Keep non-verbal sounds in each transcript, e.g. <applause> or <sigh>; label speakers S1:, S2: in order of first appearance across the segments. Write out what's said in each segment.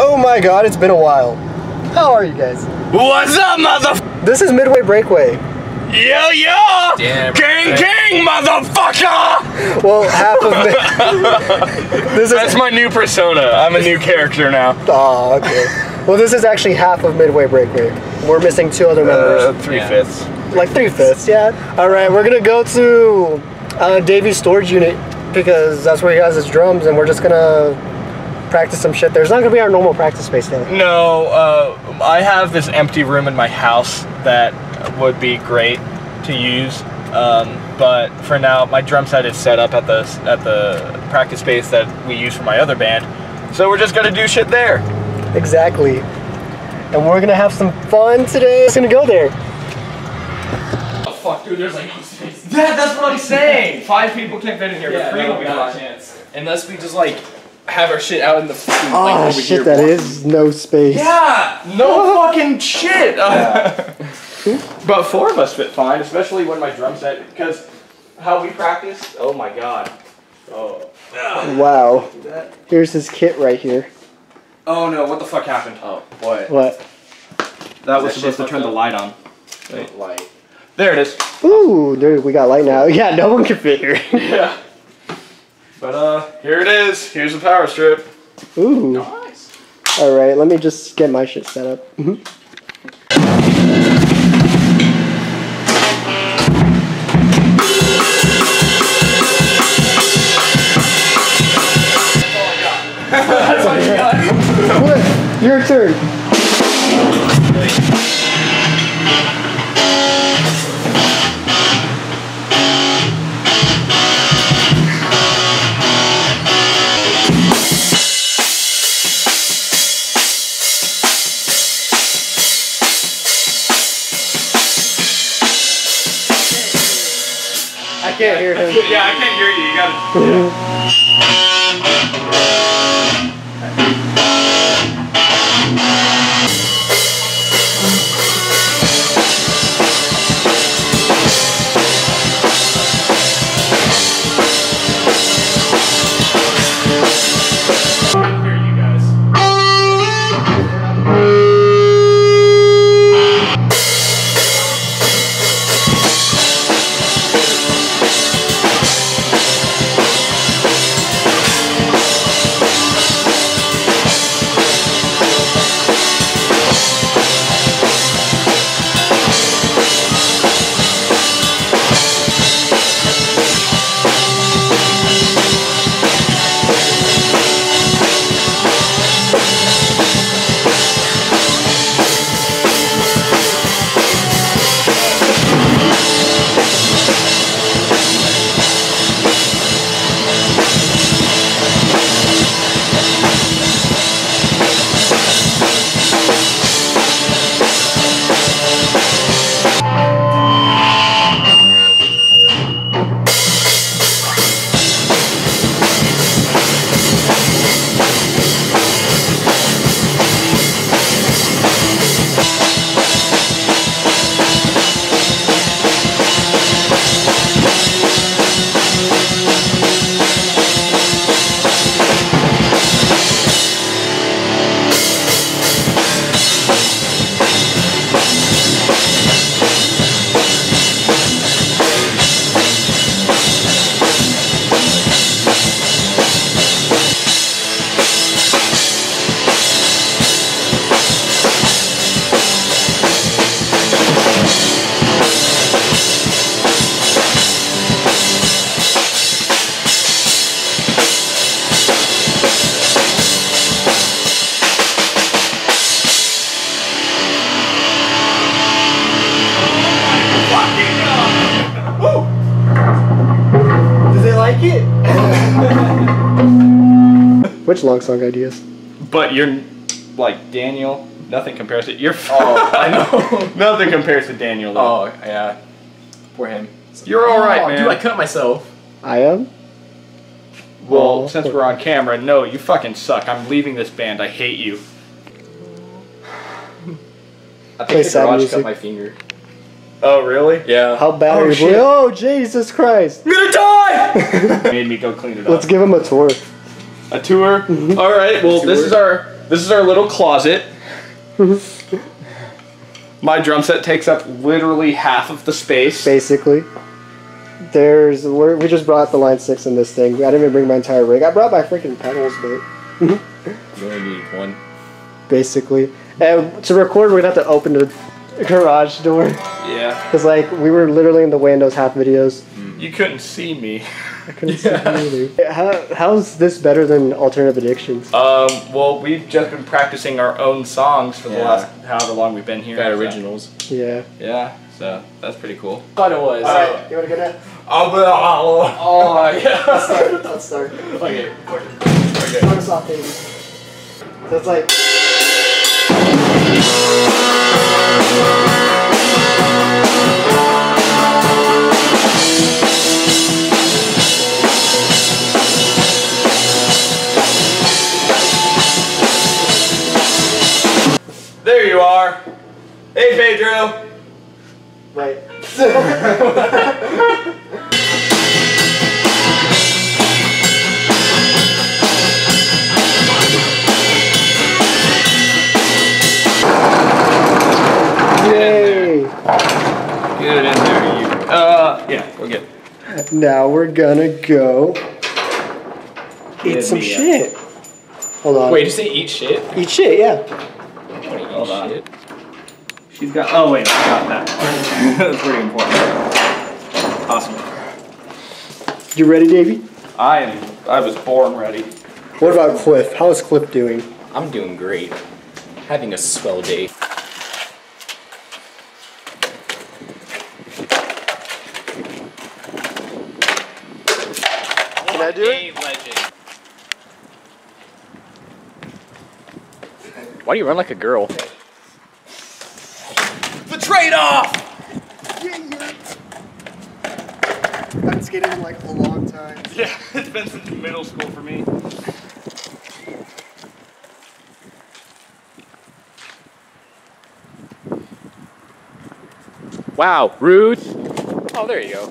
S1: Oh my god, it's been a while. How are you guys?
S2: What's up, mother?
S1: This is Midway Breakaway.
S2: Yo, yo!
S3: Damn.
S2: Gang, gang, motherfucker!
S1: Well, half of Mid- <laughs> this
S2: That's my new persona. I'm a new character now.
S1: oh, okay. Well, this is actually half of Midway Breakaway. We're missing two other members,
S2: Uh, three
S3: Yeah.
S2: fifths.
S1: like three fifths. Yeah. All right, we're gonna go to uh, Davy's storage unit because that's where he has his drums, and we're just gonna practice some shit. There's not gonna be our normal practice space there.
S2: No, uh, I have this empty room in my house that would be great to use. Um, but for now, my drum set is set up at the at the practice space that we use for my other band. So we're just gonna do shit there.
S1: Exactly. And we're gonna have some fun today. It's gonna go there.
S3: Oh fuck, dude, there's like no space.
S2: Yeah, that's what I'm saying. Five people can't fit in here,
S3: Yeah,
S2: but three
S3: no,
S2: will be
S3: not a
S2: fine.
S3: chance. Unless we just like have our shit out in the fucking
S1: Oh
S3: like over
S1: shit,
S3: here.
S1: that is no space.
S2: Yeah, no <laughs> fucking shit. <laughs> but four of us fit fine, especially when my drum set, because how we practice. Oh my god. Oh.
S1: Wow. Here's his kit right here.
S2: Oh no! What the fuck happened?
S3: Oh, what?
S1: What?
S2: That was
S3: that
S2: supposed to
S3: shit
S2: turn the light on.
S3: Wait, light.
S2: There it is.
S1: Ooh, dude, we got light now. <laughs> Yeah, no one can fit here.
S2: Yeah. But uh, here it is. Here's the power strip.
S1: Ooh.
S3: Nice.
S1: All right, let me just get my shit set up. Mhm.
S2: That's all you got. <laughs>
S1: What? Your turn.
S2: Yeah, I can't hear you. You gotta. Hear
S1: Which long song ideas?
S2: But you're like Daniel. Nothing compares to you're.
S3: Oh, I <laughs> know.
S2: nothing compares to Daniel. Though.
S3: Oh, yeah. Poor him.
S2: You're all right,
S3: Oh,
S2: man.
S3: Dude, I cut myself.
S1: I am.
S2: well,
S1: Oh.
S2: since we're on camera, no, you fucking suck. I'm leaving this band. I hate you.
S3: I
S1: Play
S3: think the
S1: sad
S3: garage
S1: music.
S3: cut my finger.
S2: Oh really?
S3: Yeah.
S1: How bad
S2: Oh,
S1: are you? Oh Jesus Christ!
S2: I'm gonna die. <laughs> Made me go clean it up.
S1: Let's give him a tour.
S2: A tour. Mm-hmm. All right. Well, this is our This is our little closet. Mm-hmm. My drum set takes up literally half of the space.
S1: Basically, there's we're, we just brought the line six in this thing. I didn't even bring my entire rig. I brought my freaking pedals, but mm-hmm.
S4: You only need one.
S1: basically, and to record, we're gonna have to open the garage door
S2: Yeah.
S1: because like we were literally in the way in those half videos. Mm.
S2: You couldn't see me. <laughs>
S1: I couldn't see you either. How, how's this better than alternative addictions?
S2: Um, well, we've just been practicing our own songs for the
S4: Yeah.
S2: last however long we've been here.
S4: Got
S2: so-
S4: originals.
S1: Yeah.
S2: Yeah, so that's pretty cool.
S4: Thought it was.
S1: Alright, you wanna get that?
S2: Oh, oh yeah. <laughs>
S1: Let's start.
S2: okay.
S1: Start us off, baby. So it's like.
S2: You are. Hey, Pedro.
S1: Wait. Yay!
S2: Get it in there, you. Uh, yeah, we're good.
S1: Now we're gonna go eat
S2: Give
S1: some
S2: me a-
S1: shit. Hold on.
S4: Wait, did you say eat shit?
S1: Eat shit, yeah.
S4: What, eat
S2: Hold on.
S4: shit?
S2: She's got. Oh wait, I got that. <laughs> That's pretty important. Awesome.
S1: You ready, Davey?
S2: I am. I was born ready.
S1: What about Cliff? How is Cliff doing?
S4: I'm doing great. Having a swell day.
S1: Can I do it?
S4: Why do you run like a girl?
S2: The trade-off.
S1: I've been skating in like a long time. <laughs>
S2: Yeah, it's been since middle school for me.
S4: Wow, rude. Oh, there you go.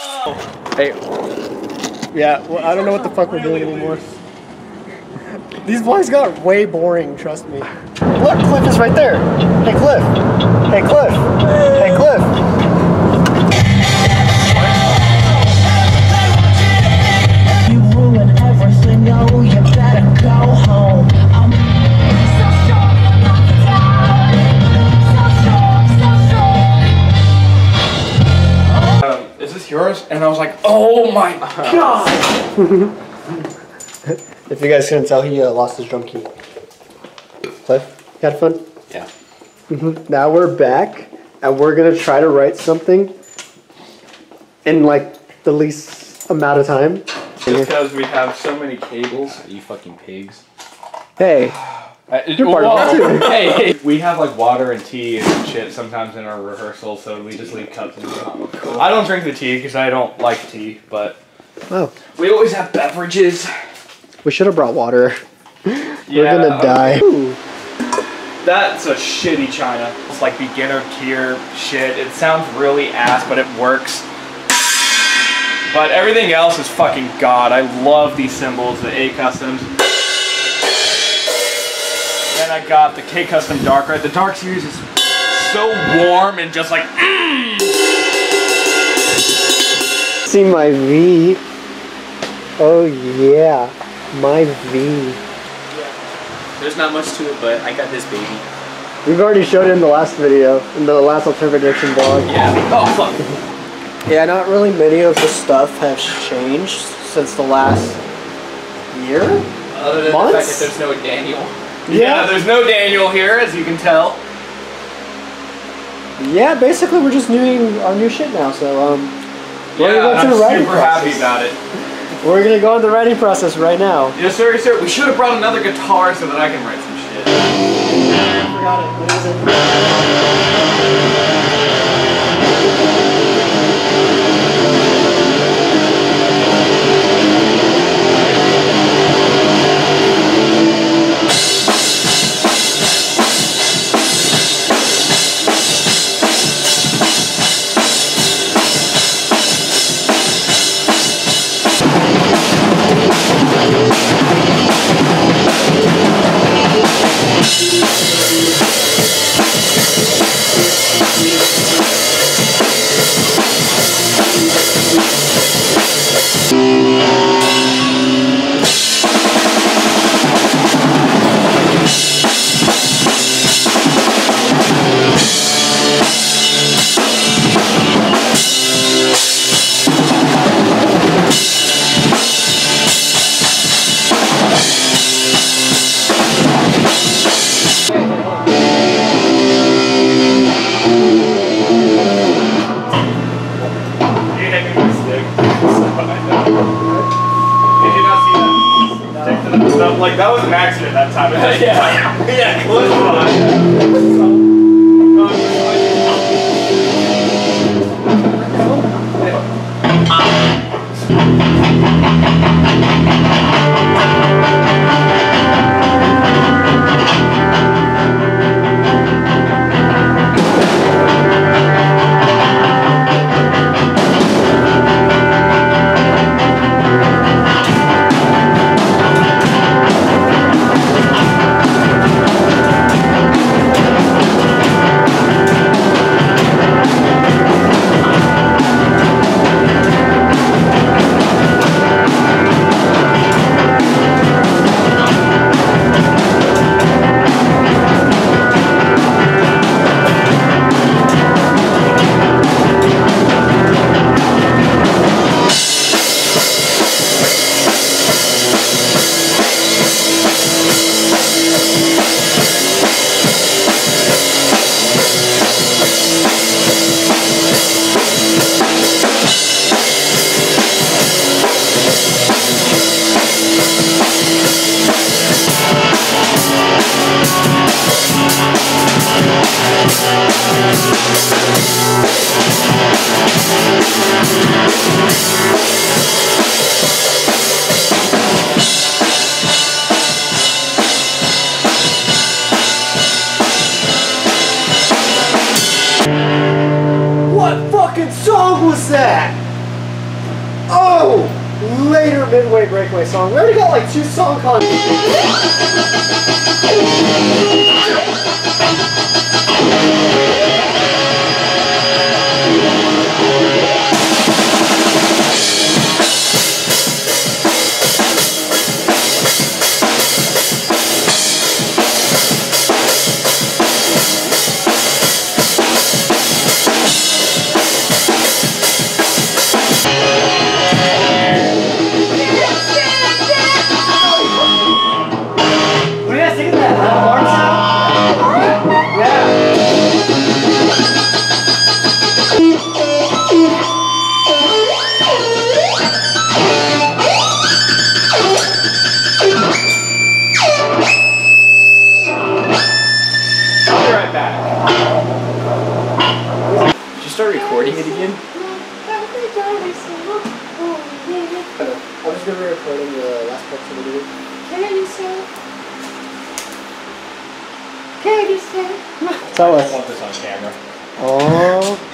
S4: Oh. Hey,
S1: Yeah, well, I don't know what the fuck we're doing anymore. These boys got way boring, trust me. Look, Cliff is right there. Hey, Cliff. Hey, Cliff. Hey, Cliff.
S2: Is? And I was like, oh my god. <laughs>
S1: If you guys couldn't tell, he uh, lost his drum key. Cliff, you had fun?
S4: yeah.
S1: Now we're back, and we're gonna try to write something in like the least amount of time.
S2: Just because we have so many cables.
S4: You fucking pigs.
S1: Hey, <sighs> <sighs> <sighs> Uh,
S2: You're
S1: part of it, <laughs>
S2: hey, hey, we have like water and tea and shit sometimes in our rehearsals, so we just leave cups. In there. Oh, I don't drink the tea because I don't like tea, but
S1: oh,
S2: we always have beverages.
S1: we should have brought water.
S2: Yeah,
S1: We're gonna die. Ooh.
S2: That's a shitty China. It's like beginner tier shit. It sounds really ass, but it works. But everything else is fucking god. I love these cymbals, the A customs. Then I got the K custom dark red. The dark series is so warm and just like mm.
S1: See my V. Oh yeah, my V.
S4: There's not much to it, but I got this baby.
S1: We've already showed it in the last video, in the last alternative addiction vlog.
S4: Yeah. Oh, fuck.
S1: Yeah, not really many of the stuff has changed since the last year.
S4: Other than the
S1: Months?
S4: fact that there's no Daniel.
S2: Yeah. There's no Daniel here, as you can tell.
S1: Yeah, basically we're just doing our new shit now. So um, we're
S2: Yeah,
S1: gonna go through the writing
S2: super happy about it.
S1: We're gonna go on the writing process right now.
S2: Yes, sir, yes, sir. We should have brought another guitar so that I can write some shit.
S1: I forgot it. What is it?
S2: Like that was an accident that time. <laughs>
S3: Yeah. <laughs>
S2: yeah, close
S1: What breakaway song. We already got like two song contests.
S4: Recording it again?
S1: I'm just gonna be recording the last part of the video. can Tell us.
S2: want this on camera.
S1: Oh.